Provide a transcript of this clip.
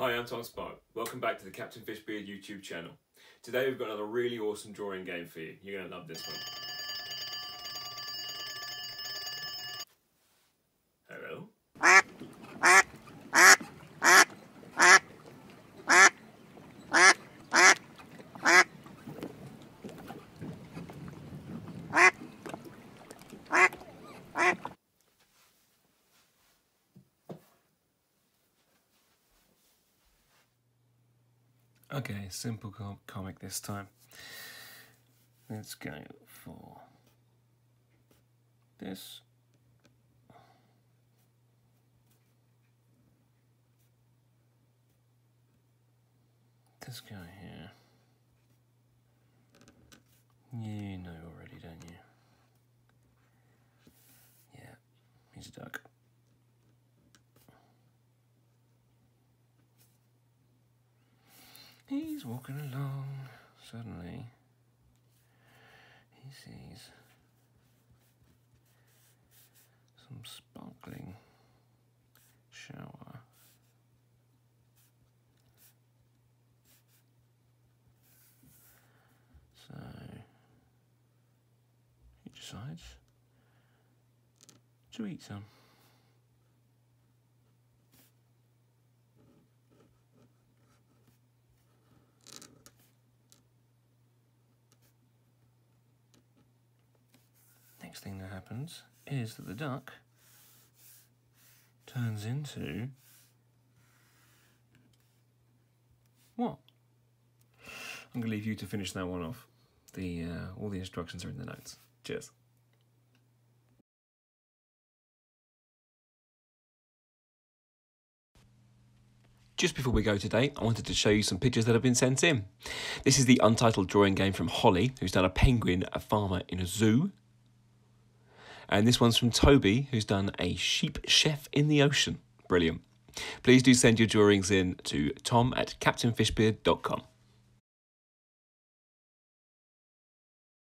Hi, I'm Tom Sparke. Welcome back to the Captain Fishbeard YouTube channel. Today we've got another really awesome drawing game for you. You're going to love this one. Okay, simple com comic this time. Let's go for this. This guy here. You know already, don't you? Yeah, he's a duck. He's walking along. Suddenly, he sees some sparkling shower. So, he decides to eat some. Next thing that happens is that the duck turns into what? I'm going to leave you to finish that one off. The uh, all the instructions are in the notes. Cheers. Just before we go today, I wanted to show you some pictures that have been sent in. This is the untitled drawing game from Holly, who's done a penguin, a farmer in a zoo, and this one's from Toby, who's done a sheep chef in the ocean. Brilliant. Please do send your drawings in to tom at captainfishbeard.com.